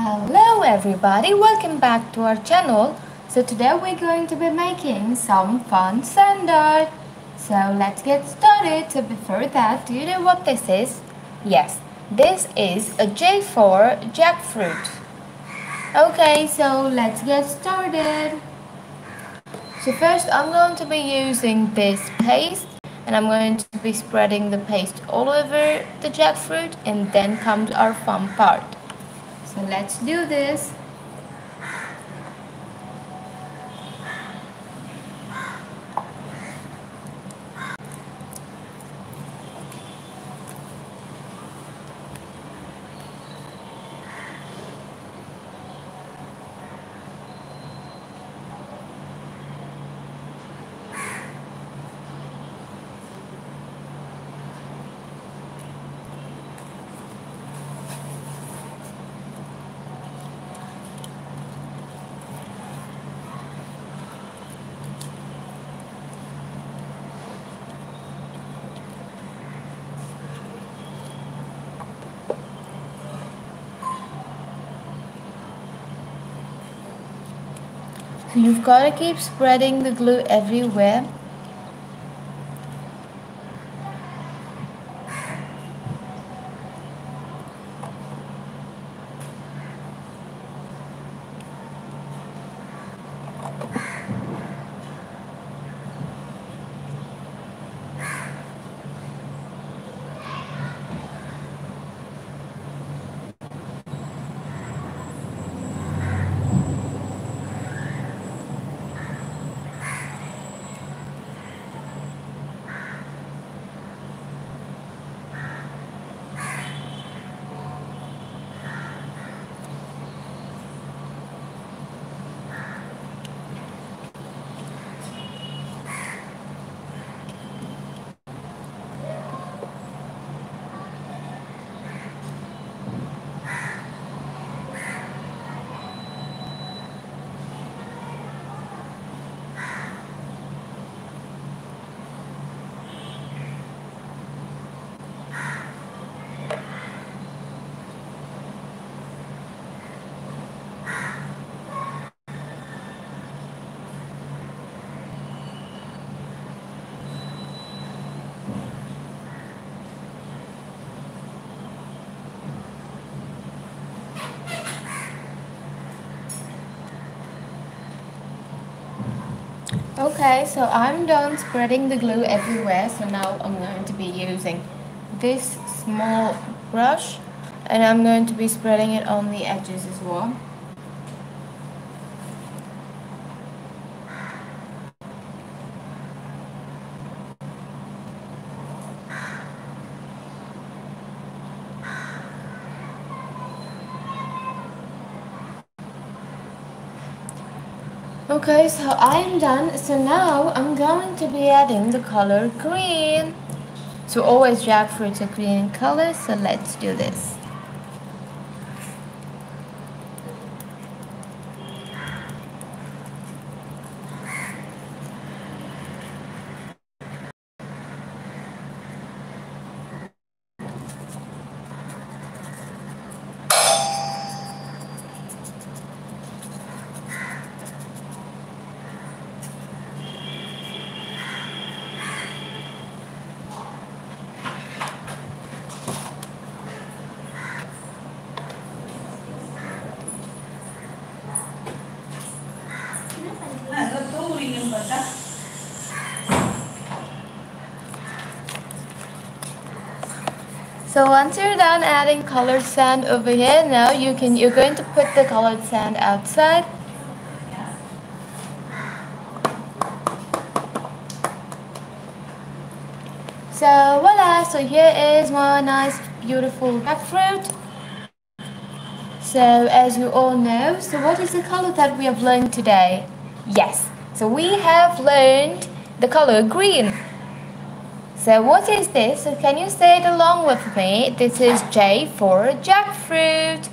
Hello everybody, welcome back to our channel. So today we're going to be making some fun sand art. So let's get started. So before that, do you know what this is? Yes, this is a J for jackfruit. Okay, so let's get started. So first I'm going to be using this paste and I'm going to be spreading the paste all over the jackfruit and then comes our fun part. So let's do this. You've got to keep spreading the glue everywhere. Okay, so I'm done spreading the glue everywhere. So now I'm going to be using this small brush and I'm going to be spreading it on the edges as well. Okay, so I'm done. So now I'm going to be adding the color green. So always jackfruits are green color, so let's do this. So once you're done adding colored sand over here, now you can you're going to put the colored sand outside. So voila, so here is my nice beautiful jackfruit. So as you all know, so what is the color that we have learned today? Yes, so we have learned the color green. So what is this? So can you say it along with me? This is J for jackfruit.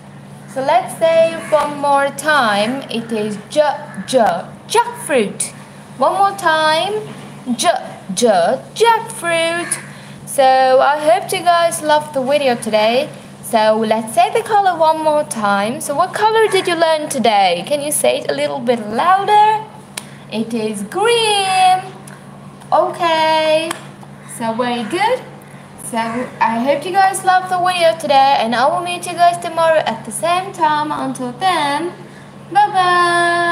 So let's say one more time. It is J, J, jackfruit. One more time. J, J, jackfruit. So I hope you guys loved the video today. So let's say the color one more time. So what color did you learn today? Can you say it a little bit louder? It is green. Okay. So very good. So I hope you guys love the video today and I will meet you guys tomorrow at the same time. Until then, bye bye.